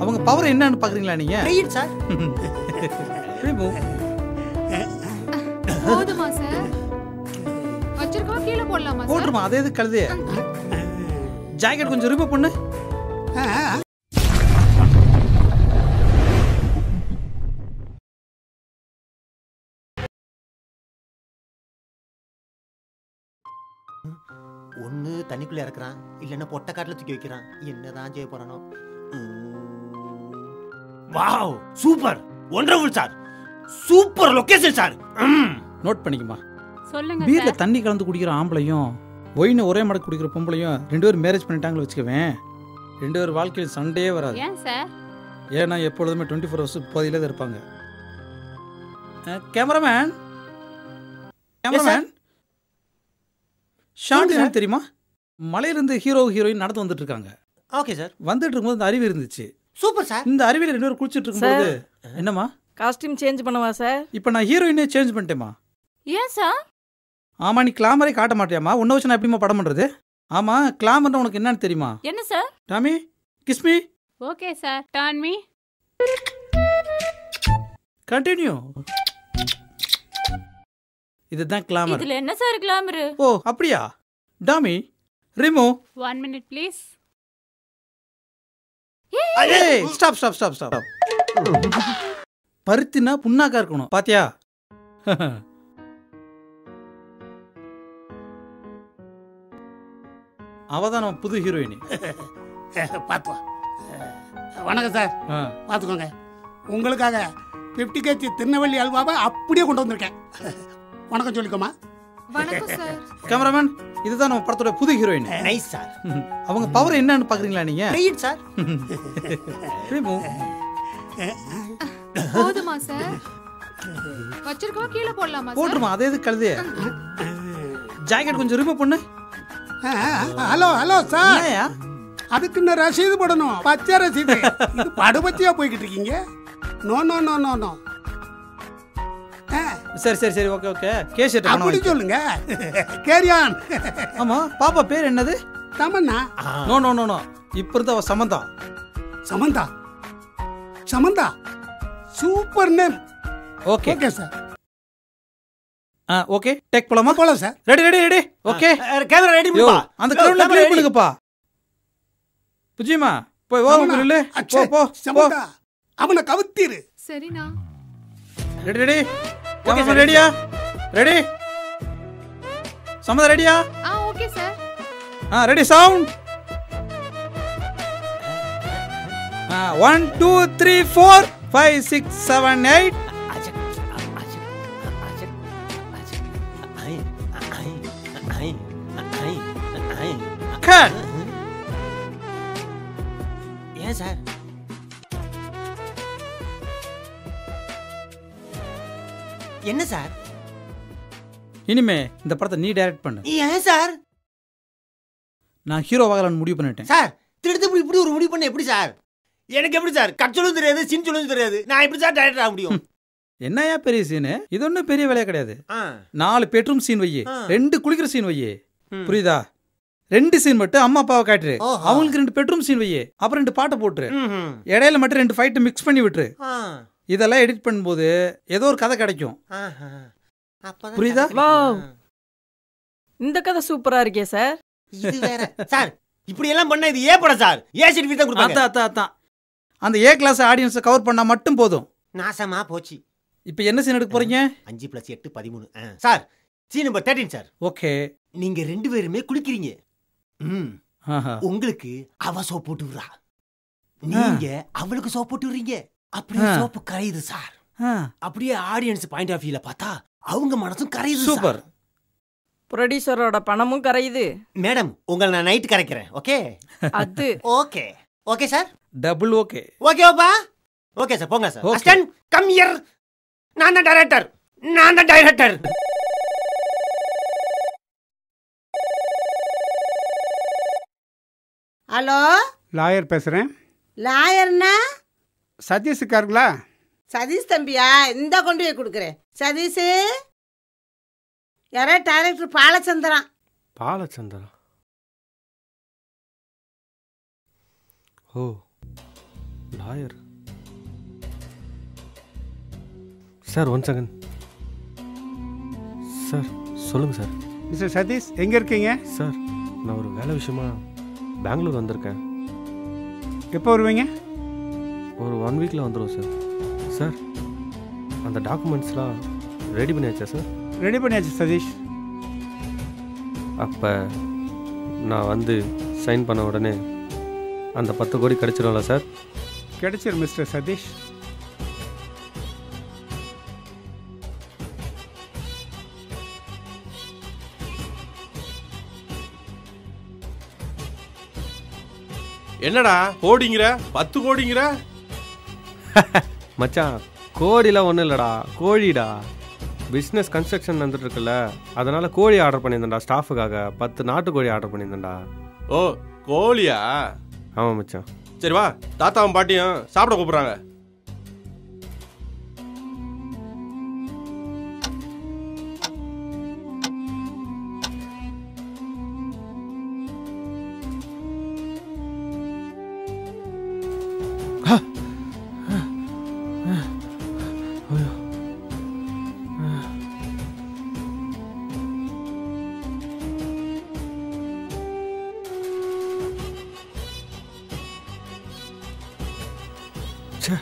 அவங்க பவர் என்னன்னு பாக்குறீங்களா நீங்க? Right sir. போதுமா சார்? வச்சிருக்கோம் கீழே போடலாமா சார்? போட்டுருமா அதே இது கழுது ஜாக்கெட் கொஞ்சம் ரிமூவ் பண்ணு. ஒண்ணு தண்ணிக்குள்ள இறக்குறான் இல்லைன்னா பொட்டை காட்டுல தூக்கி வைக்கிறான். என்னதான் செய்ய போறானோ. Wow super. Wonderful sir super location sir note பண்ணிக்குமா சொல்லுங்க பீர்ல தண்ணி கலந்து குடிக்கிற ஆம்பளையும் ஒயினை ஒரே மடக்கு குடிக்கிற பொம்பளையும் ரெண்டு பேரும் மேரேஜ் பண்ணிட்டாங்களு வச்சுக்கவேன். ரெண்டு பேர் வாழ்க்கையில் சண்டையே வராது. ஏன் சார் ஏன்னா எப்பொழுதுமே டுவெண்ட்டி ஃபோர் ஹவர்ஸ் போதிலே தான் இருப்பாங்க. கேமராமேன் கேமராமேன் என்ன தெரியுமா? மலையிலேருந்து ஹீரோ ஹீரோயின் நடந்து வந்துட்டு இருக்காங்க. ஓகே சார் வந்துட்டு இருக்கும்போது இந்த அருவி இருந்துச்சு. சூப்பர் சார் இந்த அருவியில் ரெண்டு பேரும் குளிச்சுட்டு இருக்கும்போது என்னம்மா? காஸ்டியூம் சேஞ்ச் பண்ணவா சார் இப்போ நான் ஹீரோயினே சேஞ்ச் பண்ணிட்டேம்மா. ஏன் சார் ஆமா நீ கிளாமரே காட்ட மாட்டியாம்மா. உன்ன வச்சு நான் எப்படிமா படம் பண்றது? ஆமா கிளாமர்னா உனக்கு என்னன்னு தெரியுமா? என்ன sir Tommy kiss me okay sir turn me continue இதுதான் கிளாமர் இதுல என்ன சார் கிளாமரு ஓ அப்படியா? Tommy remove one minute please stop stop stop stop பருத்தினா புண்ணாக்கா இருக்கணும். பாத்தியா? அவ தான் நம்ம புது ஹீரோயினி பார்த்துவா வணக்கம் சார். பார்த்துக்கோங்க உங்களுக்காக ஃபிஃப்டி கேஜி திருநெல்வேலி அல்வாவை அப்படியே கொண்டு வந்திருக்கேன். வணக்கம் சொல்லிக்கோமா வணக்கம் சார் கேமராமேன் இதுதான் நம்ம படத்தோட புது ஹீரோயின் நைஸ் சார் அவங்க பவர் என்னன்னு பாக்குறீங்களா நீங்க? Right sir. போதுமா சார் வச்சிருக்கோம்? கீழே போடலாமா சார் போட்டுருமா அதே இது கழுது ஜாக்கெட் கொஞ்சம் ரிமூவ் பண்ணு. Hello hello sir? அதுக்கு இன்னும் ரசீது போடணும்? பச்சை ரசீது. இது படுபத்தியா போய்கிட்டு இருக்கீங்க? No no no no no சரி சரி சரி ஓகே ஓகே கேஸ் அப்படி சொல்லுங்க. கேரியான். ஆமா பாப்பா பேர் என்னது? Tamannaah. No no no no இப்ப இருந்த அவ Samantha. Samantha. Samantha. Super name okay okay sir ஆ ஓகே டேக் போலாமா? போலாம் sir ready ready ready okay camera ready பண்ணுப்பா. அந்த கிரவுண்ட்ல க்ளீன் பண்ணுங்கப்பா புஜிமா போய் சமந்தா, இல்ல போ போ சமந்தா. அவனை கவுத்திரு. சரிண்ணா. ரெடி ரெடி ஓகே ரெடியா ரெடி சமந்தா ரெடியா ஆ ஓகே சார் ஆ ரெடி சவுண்ட் ஆ one two three four five six seven eight cut ஏன் சார் என்ன சார்? இனிமே இந்த படத்தை நீ டைரக்ட் பண்ணு. ஏன் சார்? நான் ஹீரோ வாங்கலாம்னு முடிவு பண்ணிட்டேன். சார் திருட்டு இப்படி ஒரு முடிவு பண்ண எப்படி சார்? எனக்கு எப்படி சார்? கட் தெரியாது சின் சொல்லும் தெரியாது. நான் எப்படி சார் டைரக்டர் ஆக முடியும்? என்னையா பெரிய சீனு இது ஒன்றும் பெரிய வேலையா கிடையாது. நாலு பெட்ரூம் சீன் வையே. ரெண்டு குளிக்கிற சீன் வையே. புரியுதா? ரெண்டு சீன் மட்டும் அம்மா அப்பாவை காட்டுரு. அவங்களுக்கு ரெண்டு பெட்ரூம் சீன் வையே. அப்புறம் ரெண்டு பாட்டை போட்டுரு. இடையில மட்டும் ரெண்டு ஃபைட்டு மிக்ஸ் பண்ணி விட்டுரு. இதெல்லாம் எடிட் பண்ணும்போது ஏதோ ஒரு கதை கிடைக்கும். புரியுதா? இந்த கதை சூப்பரா இருக்கே சார். இது வேற. சார் இப்படி எல்லாம் பண்ணா இது ஏ படம் சார். ஏ சர்டிஃபிகேட் தான் கொடுப்பாங்க. அதான் அதான் அந்த ஏ கிளாஸ் ஆடியன்ஸை கவர் பண்ணா மட்டும் போதும். நாசமா போச்சு. இப்போ என்ன சீன் எடுக்க போறீங்க? அஞ்சு பிளஸ் எட்டு பதிமூணு. ஆ. Sir scene number thirteen sir. Okay. நீங்க ரெண்டு பேருமே குளிக்கிறீங்க. ம். ஆஹா. உங்களுக்கு அவ சோப் போட்டு விடுறா. நீங்க அவளுக்கு சோப் போட்டு விடுறீங்க. அப்படியே. சோப்பு கரையுது சார். ஆ, அப்படியே ஆடியன்ஸ் பாயிண்ட் ஆஃப் வியூல பார்த்தா அவங்க மனசும் கரையுது சூப்பர். சார். ப்ரொடியூசரோட பணமும் கரையுது. மேடம் உங்களை நான் நைட் கரைக்கிறேன் ஓகே அது. Okay okay sir double okay ஓகேவாப்பா okay sir போங்க சார். அஸ்டன் கம் இயர் நான் தான் டைரக்டர் நான் தான் டைரக்டர் ஹலோ லாயர் பேசுறேன். லாயர்னா சதீஷ் இருக்காருங்களா சதீஷ் தம்பியா இந்த கொண்டு போய் கொடுக்குறேன். சதீஷ் யாரோ டைரக்டர் பாலச்சந்திரன். பாலச்சந்திரா ஓ lawyer. Sir one second sir சொல்லுங்கள் சார். மிஸ்டர் சதீஷ் எங்கே இருக்கீங்க? சார் நான் ஒரு வேலை விஷயமா பெங்களூர் வந்திருக்கேன். எப்போ வருவீங்க? ஒரு ஒன் வீக்கில் வந்துடும் சார் சார் அந்த டாக்குமெண்ட்ஸ்லாம் ரெடி பண்ணியாச்சா சார் ரெடி பண்ணியாச்சு சதீஷ். அப்போ நான் வந்து சைன் பண்ண உடனே அந்த பத்து கோடி கிடச்சிரும்ல சார் கிடைச்சிரு மிஸ்டர் சதீஷ். என்னடா கோடிங்கிற? பத்து கோடிங்கிற? மச்சான் கோழிலாம் ஒன்றும் இல்லைடா. கோழிடா. பிஸ்னஸ் கன்ஸ்ட்ரக்ஷன் வந்துட்டு இருக்குல்ல அதனால் கோழி ஆர்டர் பண்ணியிருந்தேன்டா ஸ்டாஃபுக்காக பத்து நாட்டு கோழி ஆர்டர் பண்ணியிருந்தேன்டா. ஓ கோழியா? ஆமாம் மச்சான். சரி வா தாத்தாவும் பாட்டியும் சாப்பிட கூப்பிடுறாங்க. 吃。